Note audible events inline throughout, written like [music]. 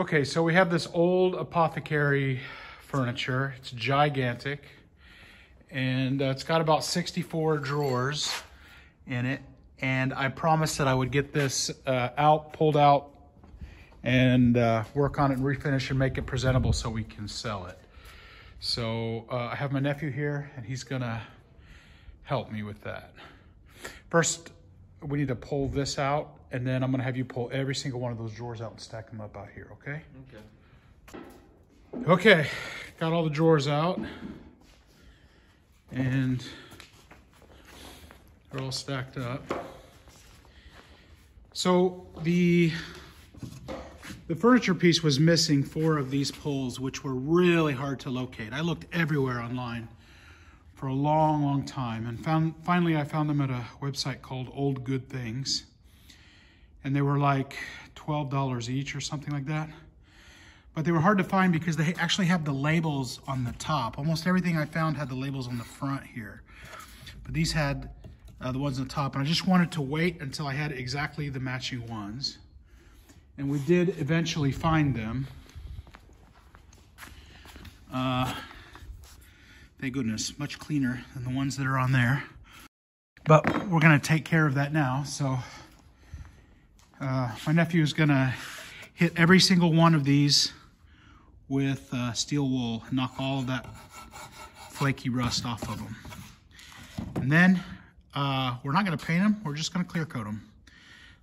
Okay, so we have this old apothecary furniture. It's gigantic. And uh, it's got about 64 drawers in it. And I promised that I would get this uh, out, pulled out, and uh, work on it and refinish and make it presentable so we can sell it. So uh, I have my nephew here and he's gonna help me with that. First, we need to pull this out and then I'm gonna have you pull every single one of those drawers out and stack them up out here, okay? Okay. Okay, got all the drawers out. And they're all stacked up. So the the furniture piece was missing four of these poles, which were really hard to locate. I looked everywhere online for a long, long time and found finally I found them at a website called Olde Good Things. And they were like $12 each or something like that. But they were hard to find because they actually have the labels on the top. Almost everything I found had the labels on the front here. But these had uh, the ones on the top. And I just wanted to wait until I had exactly the matching ones. And we did eventually find them. Uh, thank goodness, much cleaner than the ones that are on there. But we're gonna take care of that now. So uh, my nephew is gonna hit every single one of these with uh, steel wool, knock all of that flaky rust off of them. And then uh, we're not gonna paint them, we're just gonna clear coat them.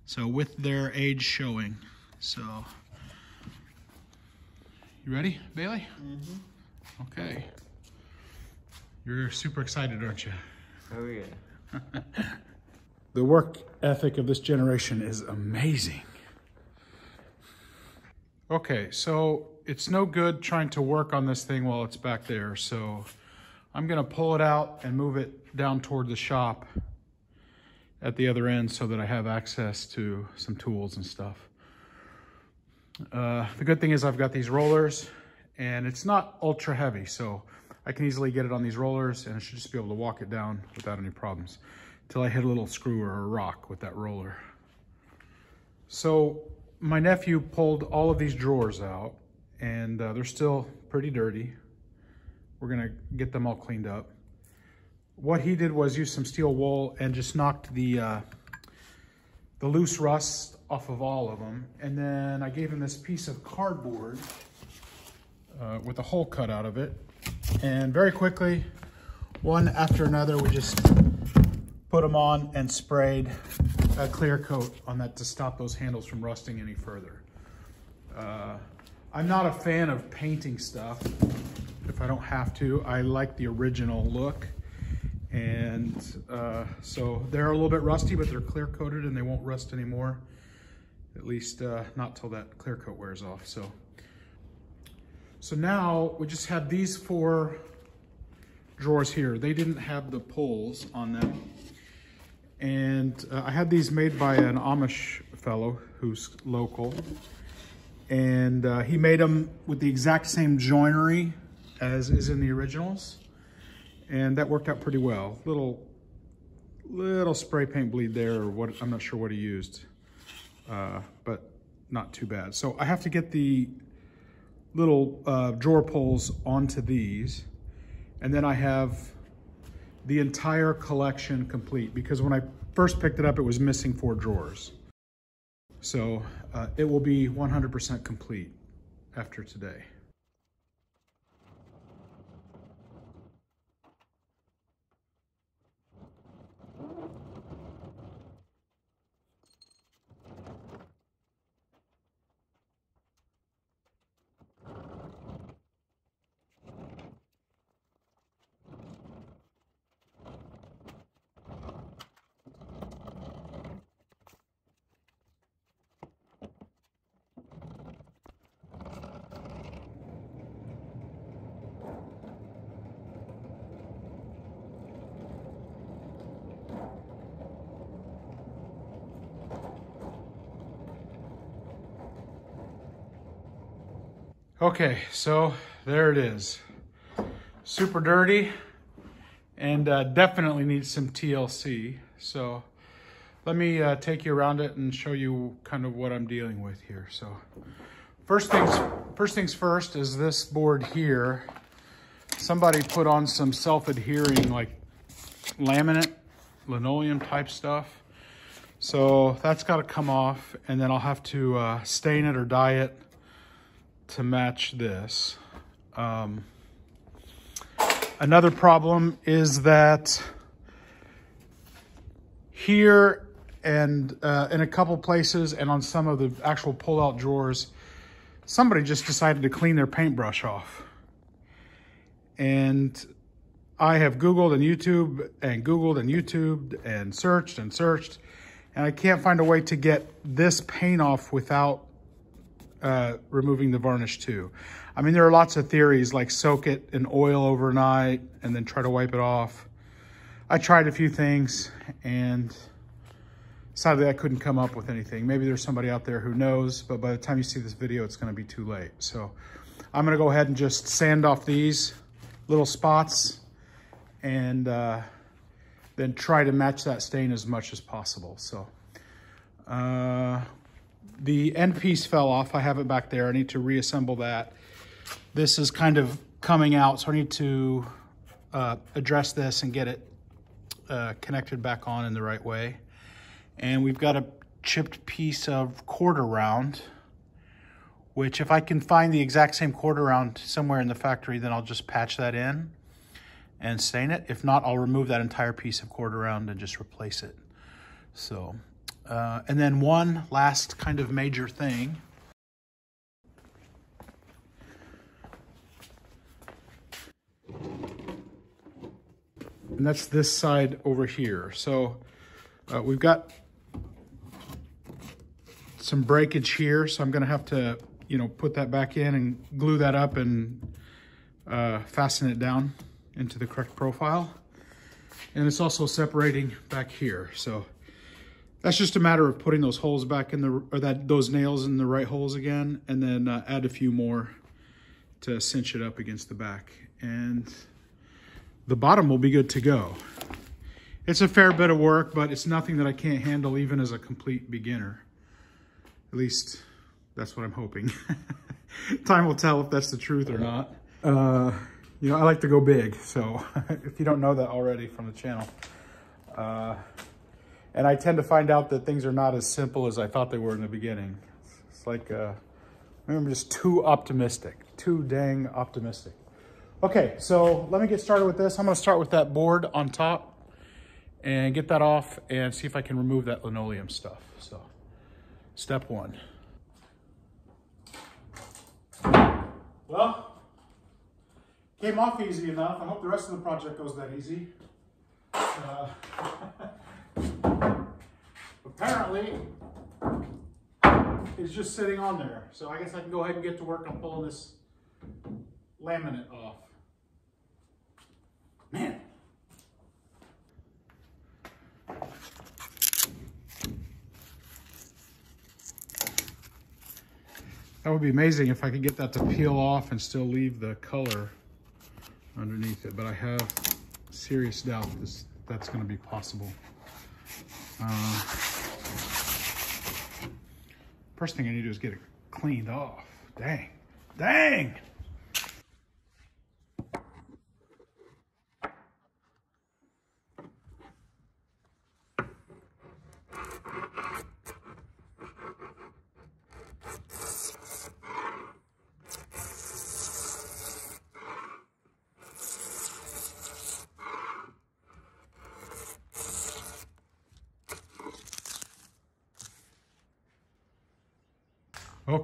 So with their age showing. So, you ready, Bailey? Mm-hmm. Okay. You're super excited, aren't you? Oh yeah. [laughs] The work ethic of this generation is amazing. Okay, so it's no good trying to work on this thing while it's back there. So I'm gonna pull it out and move it down toward the shop at the other end so that I have access to some tools and stuff. Uh, the good thing is I've got these rollers and it's not ultra heavy, so I can easily get it on these rollers and I should just be able to walk it down without any problems until I hit a little screw or a rock with that roller. So my nephew pulled all of these drawers out and uh, they're still pretty dirty. We're gonna get them all cleaned up. What he did was use some steel wool and just knocked the, uh, the loose rust off of all of them. And then I gave him this piece of cardboard uh, with a hole cut out of it. And very quickly, one after another, we just put them on and sprayed a clear coat on that to stop those handles from rusting any further. Uh, I'm not a fan of painting stuff if I don't have to. I like the original look. And uh, so they're a little bit rusty, but they're clear coated and they won't rust anymore. At least uh, not till that clear coat wears off. So, so now we just have these four drawers here. They didn't have the pulls on them. And uh, I had these made by an Amish fellow who's local. And uh, he made them with the exact same joinery as is in the originals. And that worked out pretty well. Little, little spray paint bleed there or what, I'm not sure what he used, uh, but not too bad. So I have to get the little uh, drawer pulls onto these. And then I have the entire collection complete because when I first picked it up, it was missing four drawers. So uh, it will be 100% complete after today. Okay, so there it is. Super dirty and uh, definitely needs some TLC. So let me uh, take you around it and show you kind of what I'm dealing with here. So First things, first things first is this board here. Somebody put on some self-adhering like laminate, linoleum type stuff. So that's got to come off and then I'll have to uh, stain it or dye it to match this. Um, another problem is that here and uh, in a couple places and on some of the actual pull-out drawers, somebody just decided to clean their paintbrush off. And I have Googled and YouTube and Googled and YouTubed and searched and searched, and I can't find a way to get this paint off without uh, removing the varnish too. I mean, there are lots of theories like soak it in oil overnight and then try to wipe it off. I tried a few things and sadly I couldn't come up with anything. Maybe there's somebody out there who knows, but by the time you see this video, it's gonna be too late. So I'm gonna go ahead and just sand off these little spots and uh, then try to match that stain as much as possible. So uh, the end piece fell off. I have it back there. I need to reassemble that. This is kind of coming out, so I need to uh, address this and get it uh, connected back on in the right way. And we've got a chipped piece of quarter round, which if I can find the exact same quarter round somewhere in the factory, then I'll just patch that in and stain it. If not, I'll remove that entire piece of quarter round and just replace it. So, uh, and then one last kind of major thing. And that's this side over here. So uh, we've got some breakage here. So I'm gonna have to, you know, put that back in and glue that up and uh, fasten it down into the correct profile. And it's also separating back here. So that's just a matter of putting those holes back in the, or that those nails in the right holes again, and then uh, add a few more to cinch it up against the back. And the bottom will be good to go. It's a fair bit of work, but it's nothing that I can't handle even as a complete beginner. At least that's what I'm hoping. [laughs] Time will tell if that's the truth or not. Uh, you know, I like to go big. So [laughs] if you don't know that already from the channel. Uh, and I tend to find out that things are not as simple as I thought they were in the beginning. It's like, uh, I'm just too optimistic, too dang optimistic. Okay, so let me get started with this. I'm gonna start with that board on top and get that off and see if I can remove that linoleum stuff. So, step one. Well, Came off easy enough. I hope the rest of the project goes that easy. Uh, [laughs] apparently, it's just sitting on there. So I guess I can go ahead and get to work on pulling this laminate off. Man. That would be amazing if I could get that to peel off and still leave the color underneath it, but I have serious doubt this that's going to be possible. Uh, first thing I need to do is get it cleaned off. Dang. Dang!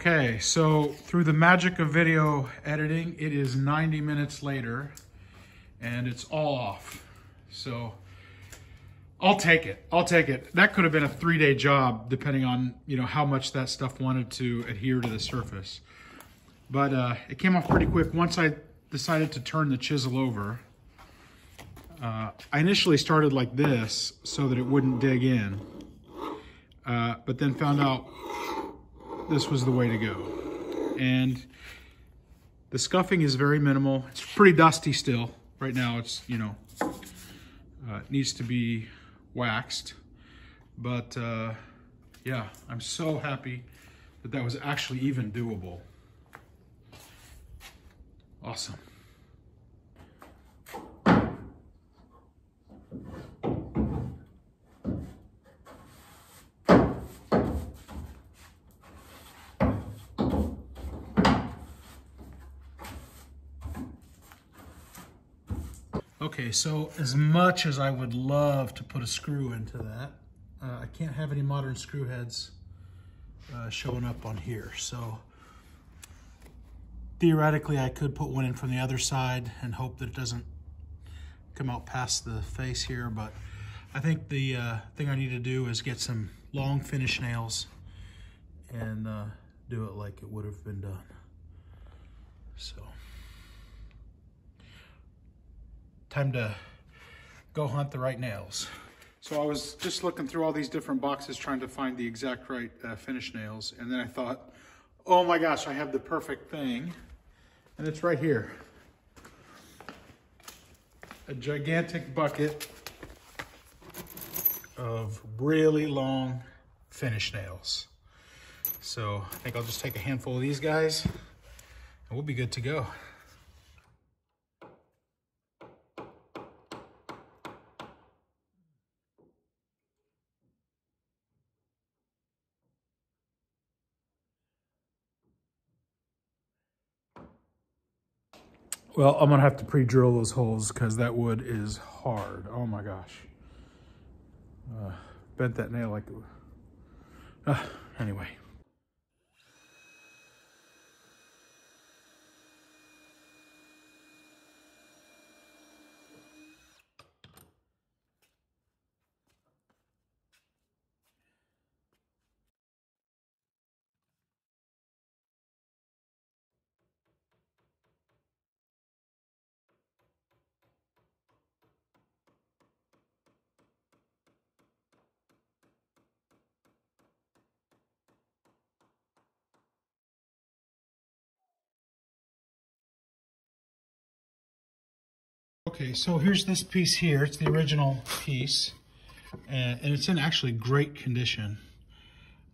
Okay, so through the magic of video editing, it is 90 minutes later and it's all off. So I'll take it. I'll take it. That could have been a three day job depending on, you know, how much that stuff wanted to adhere to the surface. But uh, it came off pretty quick once I decided to turn the chisel over. Uh, I initially started like this so that it wouldn't dig in, uh, but then found out this was the way to go. And the scuffing is very minimal. It's pretty dusty still. Right now it's, you know, uh, it needs to be waxed. But uh, yeah, I'm so happy that that was actually even doable. Awesome. Okay, so as much as I would love to put a screw into that, uh, I can't have any modern screw heads uh, showing up on here. So theoretically, I could put one in from the other side and hope that it doesn't come out past the face here. But I think the uh, thing I need to do is get some long finish nails and uh, do it like it would have been done. So time to go hunt the right nails. So I was just looking through all these different boxes trying to find the exact right uh, finish nails. And then I thought, oh my gosh, I have the perfect thing. And it's right here. A gigantic bucket of really long finish nails. So I think I'll just take a handful of these guys and we'll be good to go. Well, I'm gonna have to pre-drill those holes because that wood is hard. Oh my gosh. Uh, bent that nail like, uh, anyway. Okay, so here's this piece here. It's the original piece, and, and it's in actually great condition.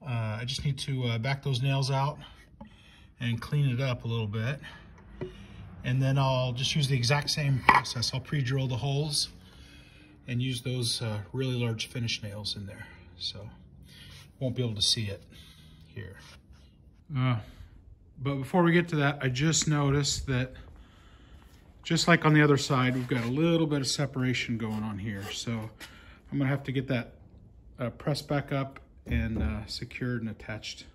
Uh, I just need to uh, back those nails out and clean it up a little bit. And then I'll just use the exact same process. I'll pre-drill the holes and use those uh, really large finish nails in there. So won't be able to see it here. Uh, but before we get to that, I just noticed that just like on the other side, we've got a little bit of separation going on here. So I'm gonna have to get that uh, pressed back up and uh, secured and attached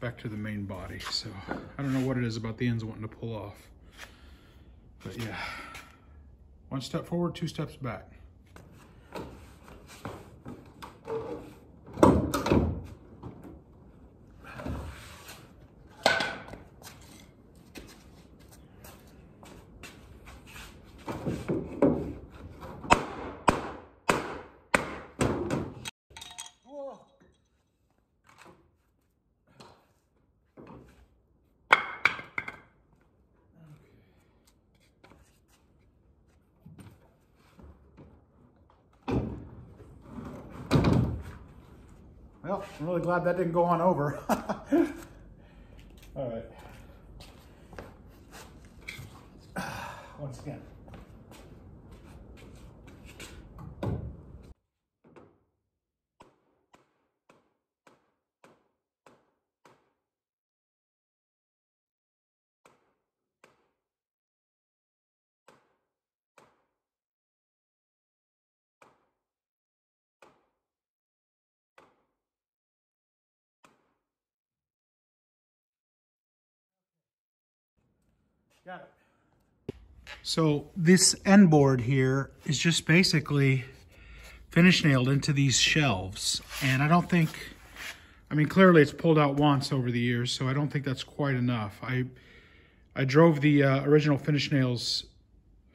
back to the main body. So I don't know what it is about the ends wanting to pull off. But yeah, one step forward, two steps back. Well, I'm really glad that didn't go on over. [laughs] All right. Got it. So this end board here is just basically finish nailed into these shelves. And I don't think, I mean, clearly it's pulled out once over the years, so I don't think that's quite enough. I I drove the uh, original finish nails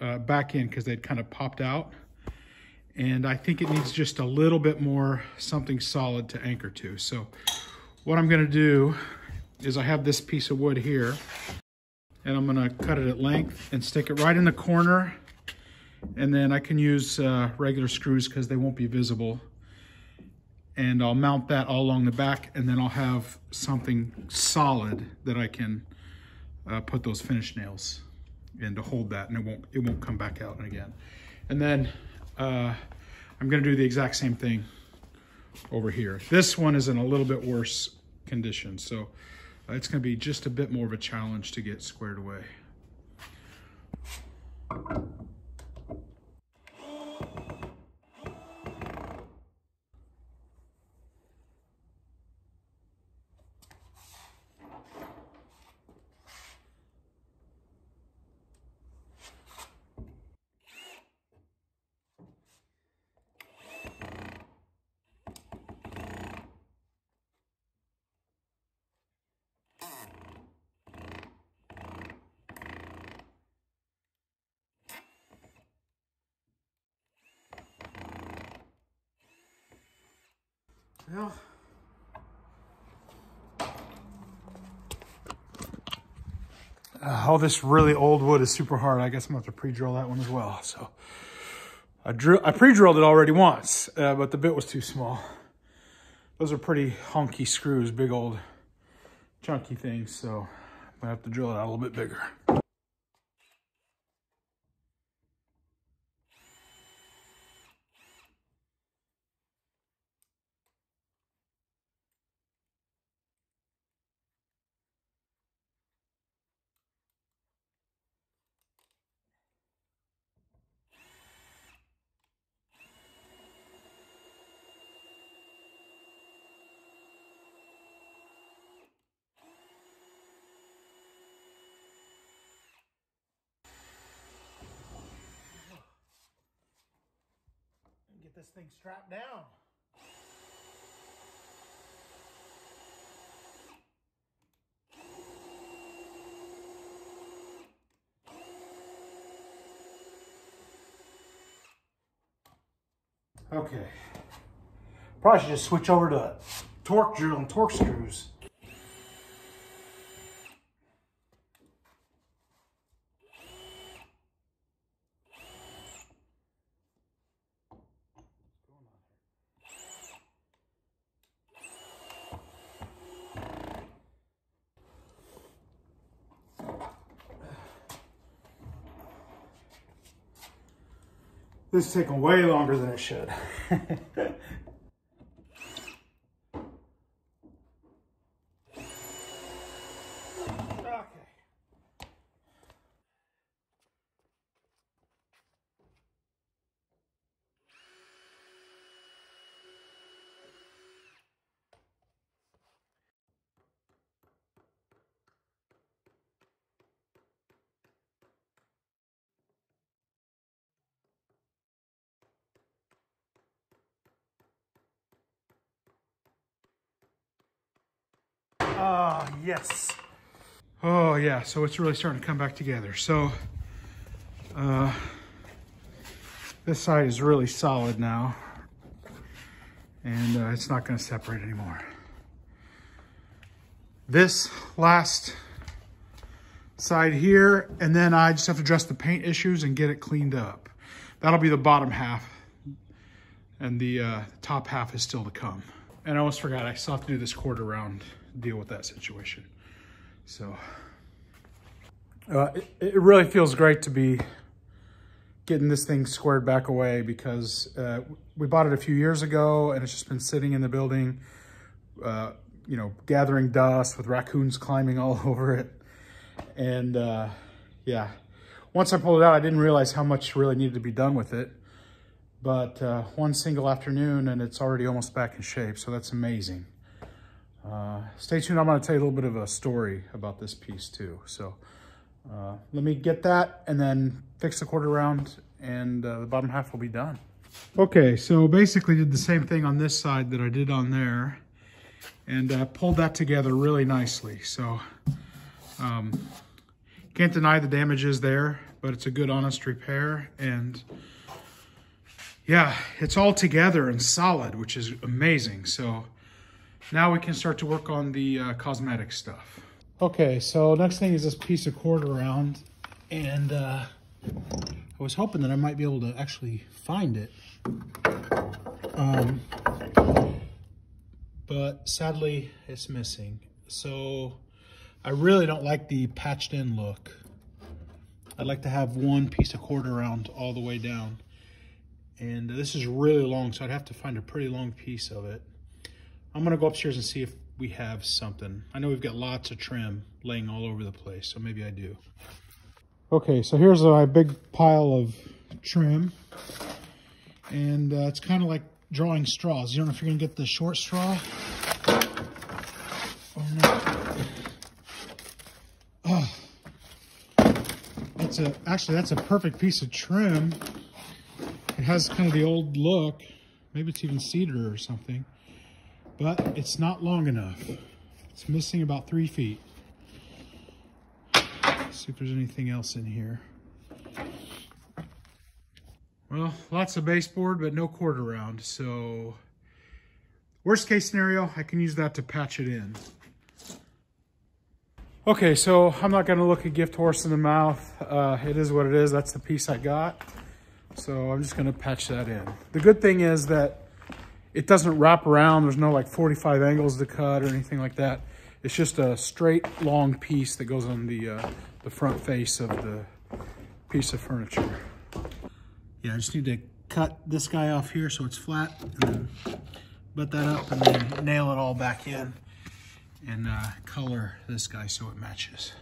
uh, back in because they'd kind of popped out. And I think it needs just a little bit more something solid to anchor to. So what I'm gonna do is I have this piece of wood here and I'm gonna cut it at length and stick it right in the corner. And then I can use uh, regular screws because they won't be visible. And I'll mount that all along the back and then I'll have something solid that I can uh, put those finish nails in to hold that and it won't, it won't come back out again. And then uh, I'm gonna do the exact same thing over here. This one is in a little bit worse condition. So it's gonna be just a bit more of a challenge to get squared away. Well, uh, all this really old wood is super hard. I guess I'm gonna have to pre-drill that one as well. So I drill, I pre-drilled it already once, uh, but the bit was too small. Those are pretty honky screws, big old chunky things. So I'm gonna have to drill it out a little bit bigger. Get this thing strapped down. Okay. Probably should just switch over to torque drill and torque screws. This is taking way longer than it should. [laughs] okay. Ah, yes. Oh yeah, so it's really starting to come back together. So uh, this side is really solid now and uh, it's not gonna separate anymore. This last side here, and then I just have to address the paint issues and get it cleaned up. That'll be the bottom half and the uh, top half is still to come. And I almost forgot, I still have to do this quarter round deal with that situation. So uh, it, it, really feels great to be getting this thing squared back away because uh, we bought it a few years ago and it's just been sitting in the building, uh, you know, gathering dust with raccoons climbing all [laughs] over it. And uh, yeah, once I pulled it out, I didn't realize how much really needed to be done with it. But uh, one single afternoon and it's already almost back in shape. So that's amazing. Uh, stay tuned. I'm going to tell you a little bit of a story about this piece too. So uh, let me get that and then fix the quarter round and uh, the bottom half will be done. Okay, so basically did the same thing on this side that I did on there and uh, pulled that together really nicely. So um, can't deny the damages there, but it's a good honest repair and yeah, it's all together and solid, which is amazing. So now we can start to work on the uh, cosmetic stuff. Okay, so next thing is this piece of quarter round And uh, I was hoping that I might be able to actually find it. Um, but sadly, it's missing. So I really don't like the patched in look. I'd like to have one piece of quarter round all the way down. And this is really long, so I'd have to find a pretty long piece of it. I'm gonna go upstairs and see if we have something. I know we've got lots of trim laying all over the place, so maybe I do. Okay, so here's my big pile of trim. And uh, it's kind of like drawing straws. You don't know if you're gonna get the short straw or not. Oh, that's a, actually that's a perfect piece of trim. It has kind of the old look. Maybe it's even cedar or something, but it's not long enough. It's missing about three feet. Let's see if there's anything else in here. Well, lots of baseboard, but no quarter round. So worst case scenario, I can use that to patch it in. Okay, so I'm not gonna look a gift horse in the mouth. Uh, it is what it is. That's the piece I got. So I'm just gonna patch that in. The good thing is that it doesn't wrap around. There's no like 45 angles to cut or anything like that. It's just a straight long piece that goes on the, uh, the front face of the piece of furniture. Yeah, I just need to cut this guy off here so it's flat and then butt that up and then nail it all back in and uh, color this guy so it matches.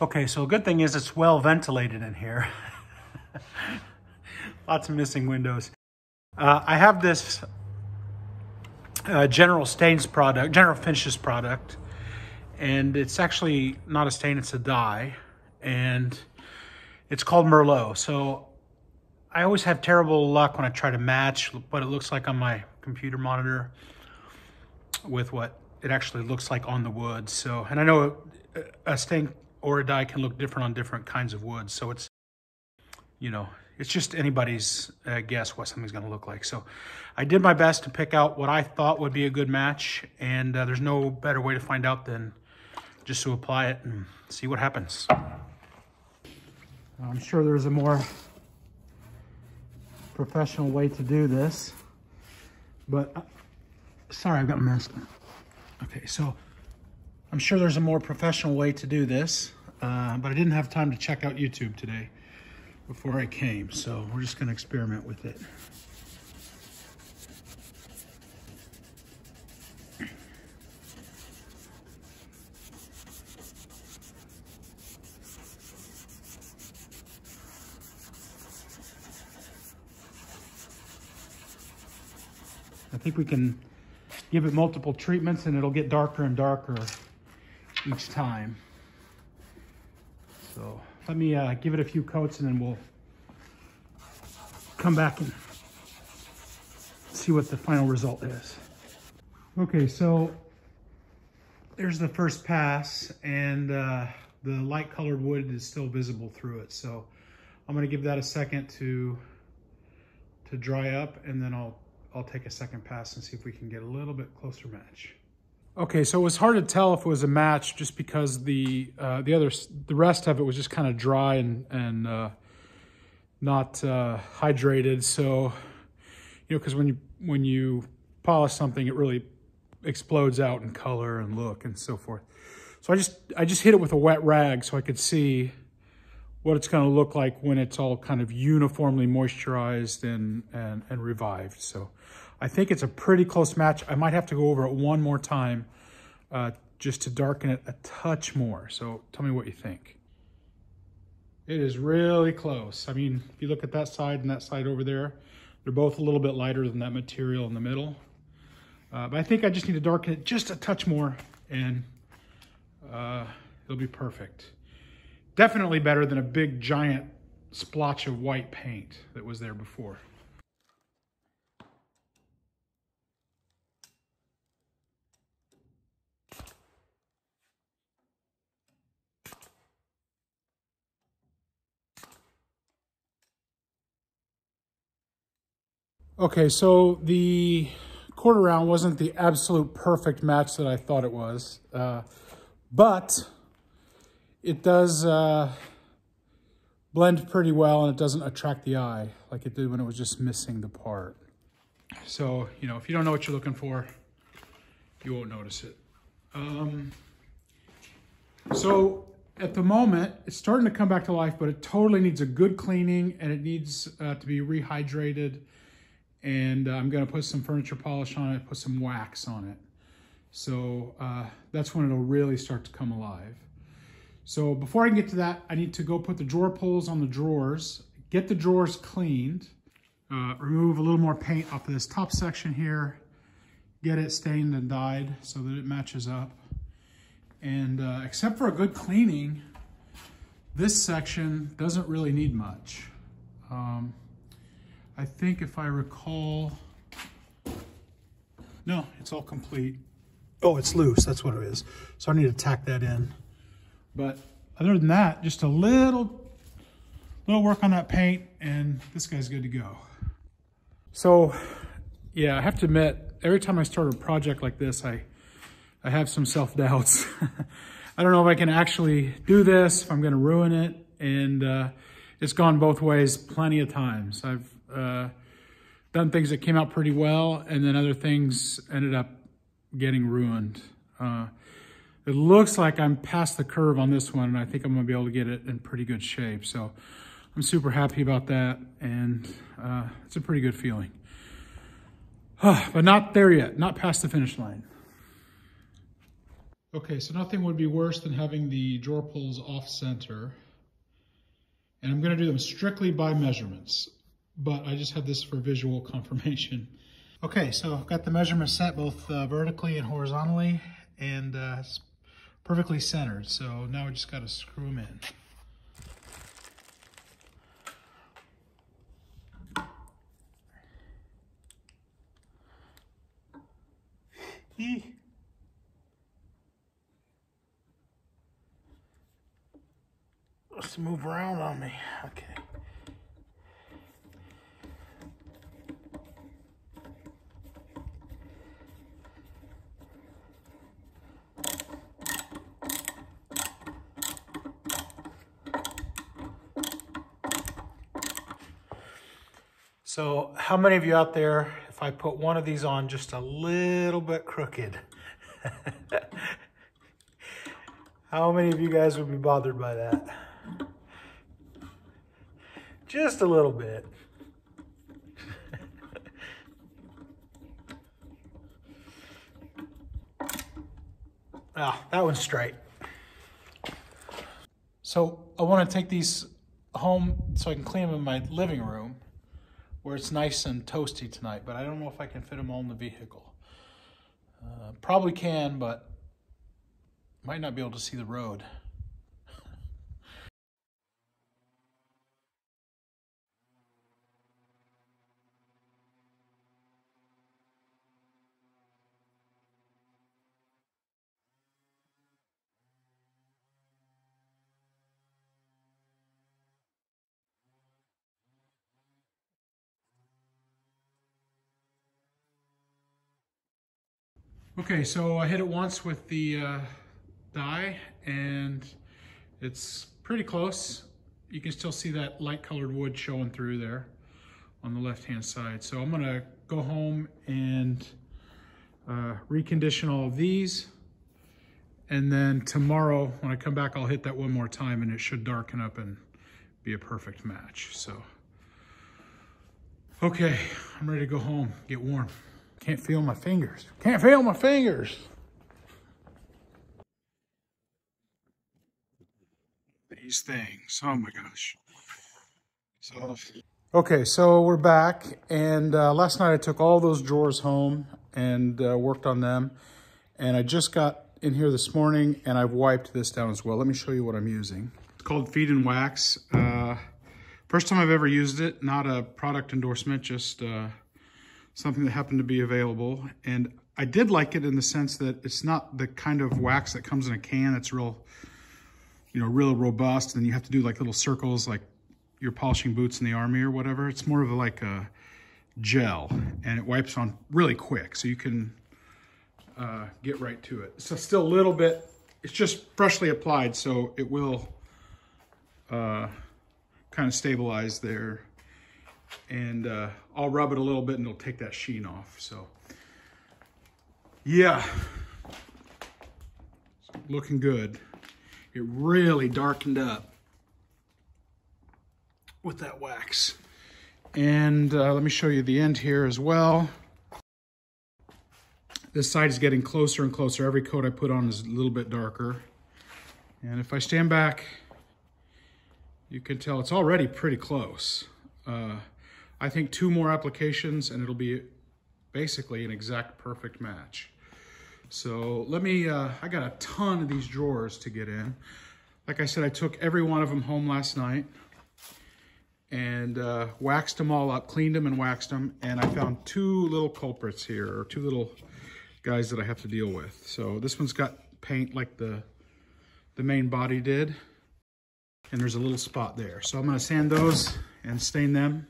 Okay, so a good thing is it's well ventilated in here. [laughs] Lots of missing windows. Uh, I have this uh, General Stains product, General Finishes product, and it's actually not a stain, it's a dye, and it's called Merlot. So I always have terrible luck when I try to match what it looks like on my computer monitor with what it actually looks like on the wood. So, and I know a stain or a dye can look different on different kinds of woods. So it's, you know, it's just anybody's uh, guess what something's going to look like. So I did my best to pick out what I thought would be a good match. And uh, there's no better way to find out than just to apply it and see what happens. I'm sure there's a more professional way to do this, but uh, sorry, I've got my mask. Okay, so I'm sure there's a more professional way to do this, uh, but I didn't have time to check out YouTube today before I came, so we're just going to experiment with it. I think we can give it multiple treatments and it'll get darker and darker each time. So let me uh, give it a few coats and then we'll come back and see what the final result is. Okay, so there's the first pass and uh, the light colored wood is still visible through it. So I'm gonna give that a second to to dry up and then I'll I'll take a second pass and see if we can get a little bit closer match. Okay, so it was hard to tell if it was a match just because the uh, the other the rest of it was just kind of dry and and uh, not uh, hydrated. So you know, because when you when you polish something, it really explodes out in color and look and so forth. So I just I just hit it with a wet rag so I could see what it's going to look like when it's all kind of uniformly moisturized and and and revived. So I think it's a pretty close match. I might have to go over it one more time uh, just to darken it a touch more. So tell me what you think. It is really close. I mean, if you look at that side and that side over there, they're both a little bit lighter than that material in the middle. Uh, but I think I just need to darken it just a touch more and uh, it'll be perfect. Definitely better than a big giant splotch of white paint that was there before. Okay, so the quarter round wasn't the absolute perfect match that I thought it was, uh, but it does uh, blend pretty well and it doesn't attract the eye like it did when it was just missing the part. So, you know, if you don't know what you're looking for, you won't notice it. Um, so at the moment, it's starting to come back to life, but it totally needs a good cleaning and it needs uh, to be rehydrated. And uh, I'm gonna put some furniture polish on it, put some wax on it. So uh, that's when it'll really start to come alive. So before I can get to that, I need to go put the drawer pulls on the drawers, get the drawers cleaned, uh, remove a little more paint off of this top section here, get it stained and dyed so that it matches up. And uh, except for a good cleaning, this section doesn't really need much. Um, I think if I recall, no, it's all complete. Oh, it's loose, that's what it is. So I need to tack that in. But other than that, just a little, little work on that paint and this guy's good to go. So yeah, I have to admit, every time I start a project like this, I, I have some self-doubts. [laughs] I don't know if I can actually do this, if I'm gonna ruin it. And uh, it's gone both ways plenty of times. I've uh, done things that came out pretty well and then other things ended up getting ruined. Uh, it looks like I'm past the curve on this one and I think I'm gonna be able to get it in pretty good shape. So I'm super happy about that and uh, it's a pretty good feeling. but not there yet, not past the finish line. Okay, so nothing would be worse than having the drawer pulls off center. And I'm gonna do them strictly by measurements, but I just have this for visual confirmation. Okay, so I've got the measurements set both uh, vertically and horizontally, and uh, it's perfectly centered. So now we just gotta screw them in. Let's move around on me. Okay. So how many of you out there, if I put one of these on just a little bit crooked, [laughs] how many of you guys would be bothered by that? Just a little bit. [laughs] ah, that one's straight. So I want to take these home so I can clean them in my living room where it's nice and toasty tonight, but I don't know if I can fit them all in the vehicle. Uh, probably can, but might not be able to see the road. Okay, so I hit it once with the uh, dye and it's pretty close. You can still see that light colored wood showing through there on the left hand side. So I'm gonna go home and uh, recondition all of these. And then tomorrow when I come back, I'll hit that one more time and it should darken up and be a perfect match. So, okay, I'm ready to go home, get warm. Can't feel my fingers. Can't feel my fingers. These things. Oh my gosh. So, okay, so we're back. And uh, last night I took all those drawers home and uh, worked on them. And I just got in here this morning and I've wiped this down as well. Let me show you what I'm using. It's called Feed and Wax. Uh, first time I've ever used it. Not a product endorsement, just uh, something that happened to be available. And I did like it in the sense that it's not the kind of wax that comes in a can that's real, you know, real robust. And you have to do like little circles like you're polishing boots in the army or whatever. It's more of a, like a gel and it wipes on really quick. So you can uh, get right to it. So still a little bit, it's just freshly applied. So it will uh, kind of stabilize there and uh, I'll rub it a little bit and it'll take that sheen off. So yeah, looking good. It really darkened up with that wax. And uh, let me show you the end here as well. This side is getting closer and closer. Every coat I put on is a little bit darker. And if I stand back, you can tell it's already pretty close. Uh, I think two more applications and it'll be basically an exact perfect match. So let me, uh, I got a ton of these drawers to get in. Like I said, I took every one of them home last night and uh, waxed them all up, cleaned them and waxed them. And I found two little culprits here, or two little guys that I have to deal with. So this one's got paint like the, the main body did. And there's a little spot there. So I'm gonna sand those and stain them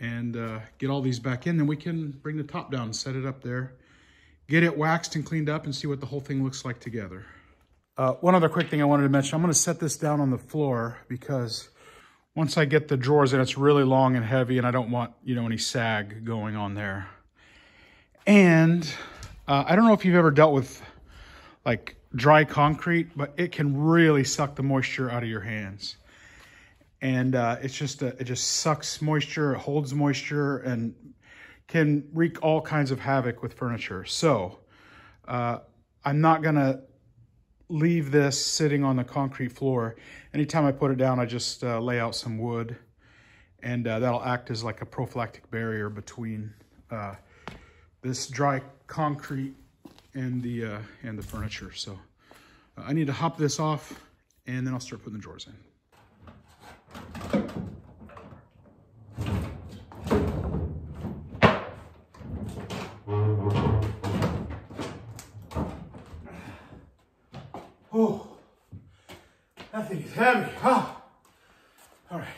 and uh, get all these back in. Then we can bring the top down set it up there. Get it waxed and cleaned up and see what the whole thing looks like together. Uh, one other quick thing I wanted to mention, I'm gonna set this down on the floor because once I get the drawers in, it's really long and heavy and I don't want, you know, any sag going on there. And uh, I don't know if you've ever dealt with like dry concrete, but it can really suck the moisture out of your hands. And uh, it's just, a, it just sucks moisture, it holds moisture and can wreak all kinds of havoc with furniture. So uh, I'm not gonna leave this sitting on the concrete floor. Anytime I put it down, I just uh, lay out some wood and uh, that'll act as like a prophylactic barrier between uh, this dry concrete and the, uh, and the furniture. So uh, I need to hop this off and then I'll start putting the drawers in. Oh, that thing is heavy. Huh? All right.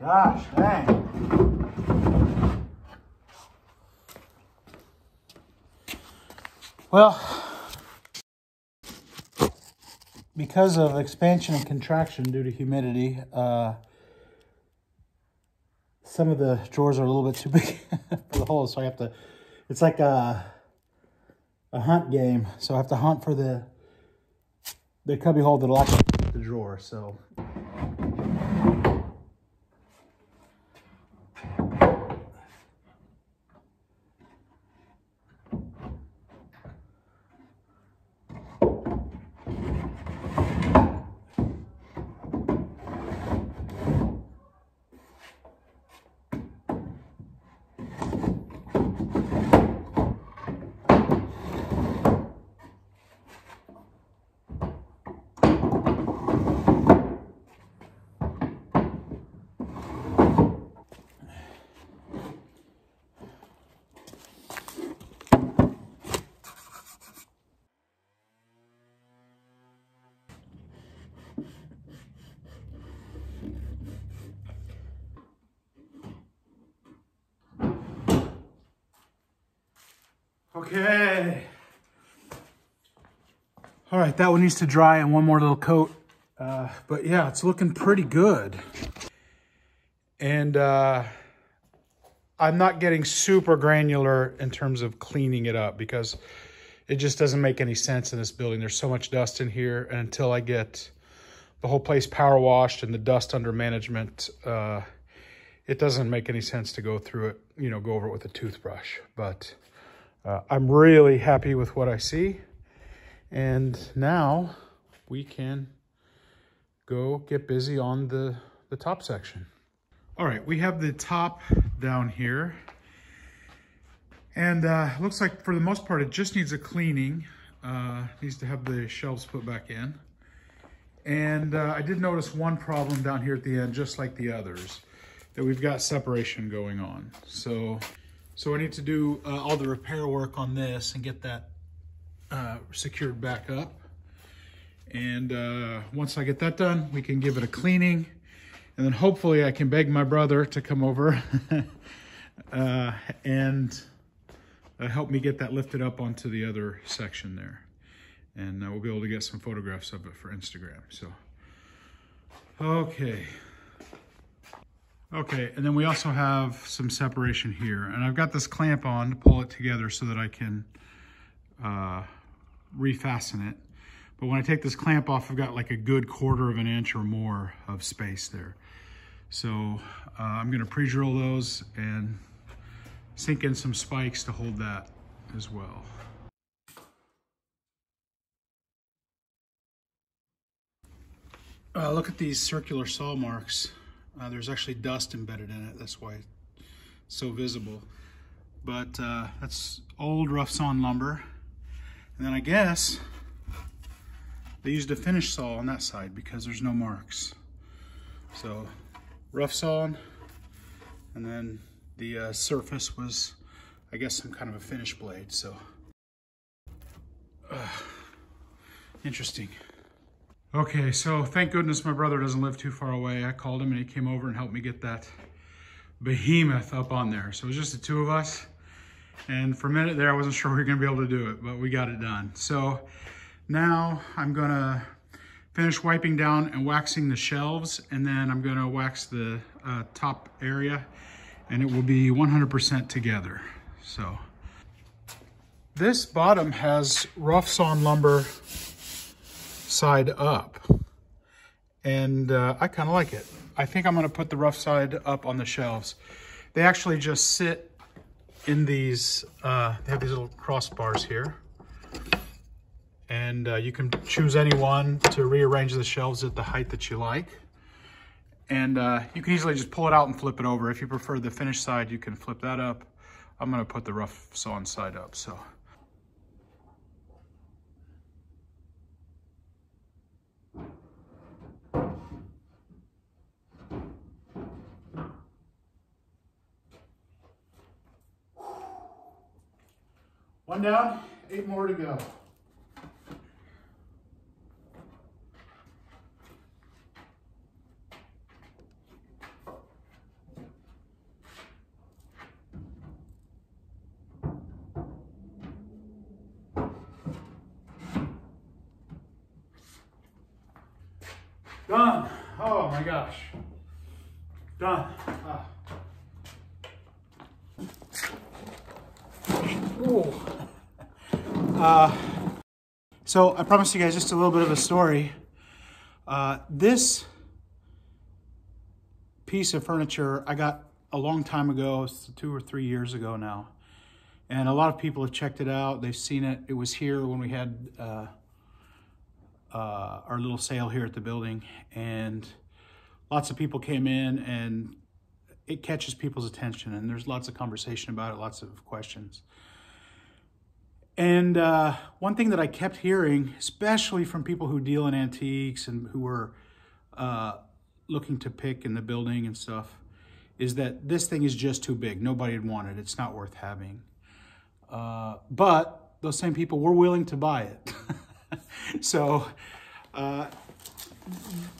Gosh, dang. Well, because of expansion and contraction due to humidity, uh, some of the drawers are a little bit too big [laughs] for the holes, so I have to, it's like a, a hunt game, so I have to hunt for the, the cubby hole that'll actually the drawer, so Okay. All right, that one needs to dry and one more little coat. Uh, but yeah, it's looking pretty good. And uh, I'm not getting super granular in terms of cleaning it up because it just doesn't make any sense in this building. There's so much dust in here. And until I get the whole place power washed and the dust under management, uh, it doesn't make any sense to go through it, you know, go over it with a toothbrush. But uh, I'm really happy with what I see. And now we can go get busy on the, the top section. All right, we have the top down here. And uh, looks like for the most part, it just needs a cleaning. Uh, needs to have the shelves put back in. And uh, I did notice one problem down here at the end, just like the others, that we've got separation going on. So, so I need to do uh, all the repair work on this and get that uh, secured back up. And uh, once I get that done, we can give it a cleaning. And then hopefully I can beg my brother to come over [laughs] uh, and uh, help me get that lifted up onto the other section there. And uh, we'll be able to get some photographs of it for Instagram. So, okay. Okay, and then we also have some separation here. And I've got this clamp on to pull it together so that I can uh, refasten it. But when I take this clamp off, I've got like a good quarter of an inch or more of space there. So uh, I'm gonna pre-drill those and sink in some spikes to hold that as well. Uh, look at these circular saw marks. Uh, there's actually dust embedded in it. That's why it's so visible. But uh, that's old rough sawn lumber. And then I guess they used a finish saw on that side because there's no marks. So rough sawn and then the uh, surface was, I guess, some kind of a finish blade. So interesting. Okay, so thank goodness my brother doesn't live too far away. I called him and he came over and helped me get that behemoth up on there. So it was just the two of us. And for a minute there, I wasn't sure we were gonna be able to do it, but we got it done. So now I'm gonna finish wiping down and waxing the shelves, and then I'm gonna wax the uh, top area, and it will be 100% together, so. This bottom has rough sawn lumber side up. And uh, I kind of like it. I think I'm going to put the rough side up on the shelves. They actually just sit in these, uh, they have these little crossbars here. And uh, you can choose any one to rearrange the shelves at the height that you like. And uh, you can easily just pull it out and flip it over. If you prefer the finished side, you can flip that up. I'm gonna put the rough sawn side up, so. One down, eight more to go. Done. Oh my gosh. Done. Ah. Uh, so I promised you guys just a little bit of a story. Uh, this piece of furniture I got a long time ago, two or three years ago now. And a lot of people have checked it out. They've seen it. It was here when we had uh, uh, our little sale here at the building. And lots of people came in and it catches people's attention. And there's lots of conversation about it, lots of questions. And uh, one thing that I kept hearing, especially from people who deal in antiques and who were uh, looking to pick in the building and stuff, is that this thing is just too big. Nobody would want it. It's not worth having. Uh, but those same people were willing to buy it. [laughs] so uh,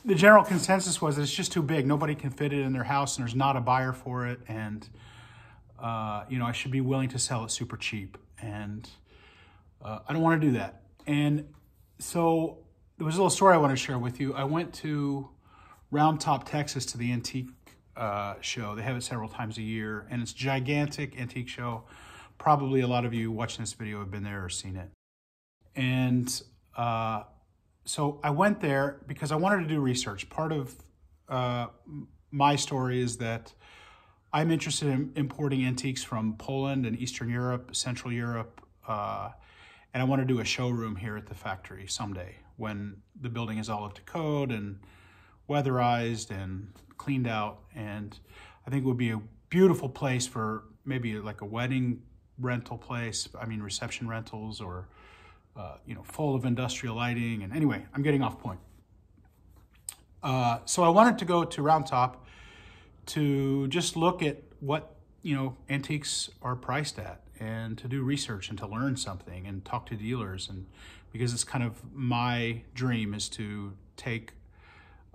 the general consensus was that it's just too big. Nobody can fit it in their house, and there's not a buyer for it. And uh, you know, I should be willing to sell it super cheap. And uh, I don't want to do that. And so there was a little story I want to share with you. I went to Round Top, Texas to the antique uh, show. They have it several times a year, and it's a gigantic antique show. Probably a lot of you watching this video have been there or seen it. And uh, so I went there because I wanted to do research. Part of uh, my story is that I'm interested in importing antiques from Poland and Eastern Europe, Central Europe, uh, and I want to do a showroom here at the factory someday when the building is all up to code and weatherized and cleaned out. And I think it would be a beautiful place for maybe like a wedding rental place. I mean, reception rentals or, uh, you know, full of industrial lighting. And anyway, I'm getting off point. Uh, so I wanted to go to Round Top to just look at what, you know, antiques are priced at and to do research and to learn something and talk to dealers and because it's kind of my dream is to take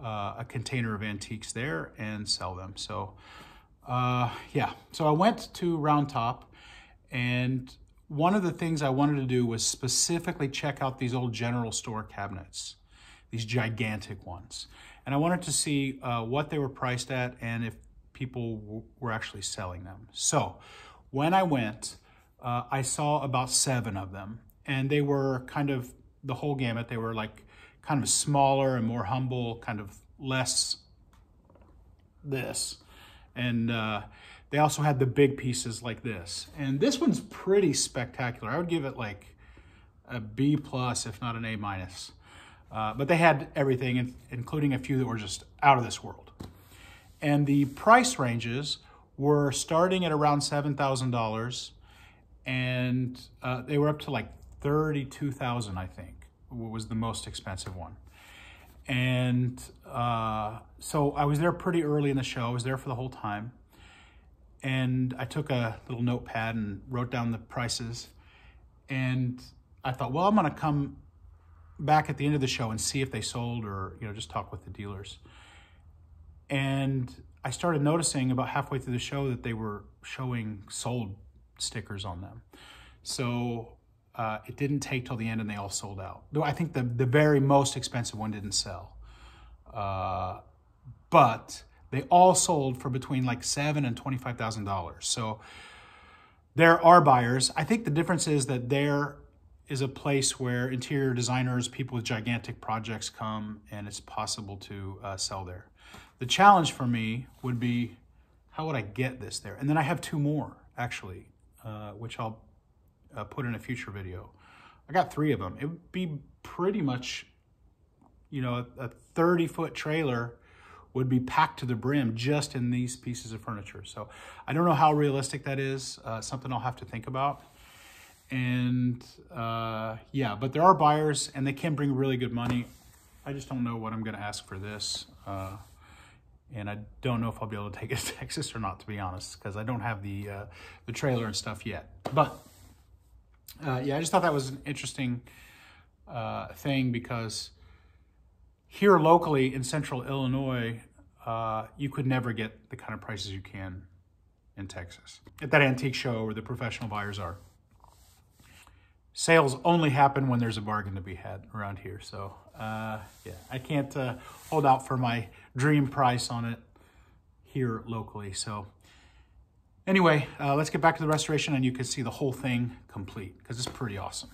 uh, a container of antiques there and sell them. So uh, yeah, so I went to Round Top and one of the things I wanted to do was specifically check out these old general store cabinets, these gigantic ones. And I wanted to see uh, what they were priced at and if people were actually selling them. So when I went, uh, I saw about seven of them and they were kind of the whole gamut. They were like kind of smaller and more humble, kind of less this. And uh, they also had the big pieces like this. And this one's pretty spectacular. I would give it like a B plus, if not an A minus. Uh, but they had everything, including a few that were just out of this world. And the price ranges were starting at around $7,000 and uh, they were up to like 32,000, I think, was the most expensive one. And uh, so I was there pretty early in the show. I was there for the whole time. And I took a little notepad and wrote down the prices. And I thought, well, I'm going to come back at the end of the show and see if they sold or, you know, just talk with the dealers. And I started noticing about halfway through the show that they were showing sold stickers on them. So uh, it didn't take till the end and they all sold out. Though I think the, the very most expensive one didn't sell. Uh, but they all sold for between like seven and $25,000. So there are buyers. I think the difference is that there is a place where interior designers, people with gigantic projects come and it's possible to uh, sell there. The challenge for me would be, how would I get this there? And then I have two more actually, uh, which I'll uh, put in a future video. I got three of them. It would be pretty much, you know, a 30 foot trailer would be packed to the brim just in these pieces of furniture. So I don't know how realistic that is. Uh, something I'll have to think about. And uh, yeah, but there are buyers and they can bring really good money. I just don't know what I'm going to ask for this. Uh, and I don't know if I'll be able to take it to [laughs] Texas or not, to be honest, because I don't have the uh, the trailer and stuff yet. But uh, yeah, I just thought that was an interesting uh, thing because here locally in central Illinois, uh, you could never get the kind of prices you can in Texas at that antique show where the professional buyers are. Sales only happen when there's a bargain to be had around here. So uh, yeah, I can't uh, hold out for my dream price on it here locally. So anyway, uh, let's get back to the restoration and you can see the whole thing complete because it's pretty awesome.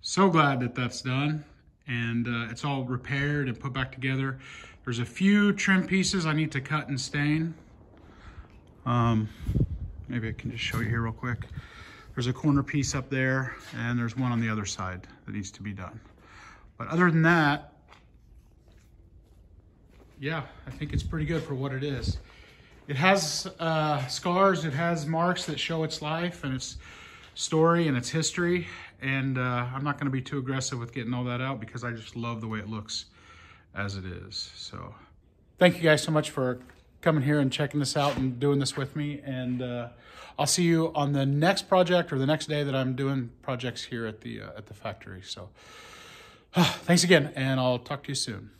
So glad that that's done and uh, it's all repaired and put back together. There's a few trim pieces I need to cut and stain. Um, maybe I can just show you here real quick. There's a corner piece up there and there's one on the other side that needs to be done. But other than that, yeah, I think it's pretty good for what it is. It has uh, scars, it has marks that show its life and its story and its history. And uh, I'm not gonna be too aggressive with getting all that out because I just love the way it looks as it is. So thank you guys so much for coming here and checking this out and doing this with me. And uh, I'll see you on the next project or the next day that I'm doing projects here at the, uh, at the factory. So [sighs] thanks again, and I'll talk to you soon.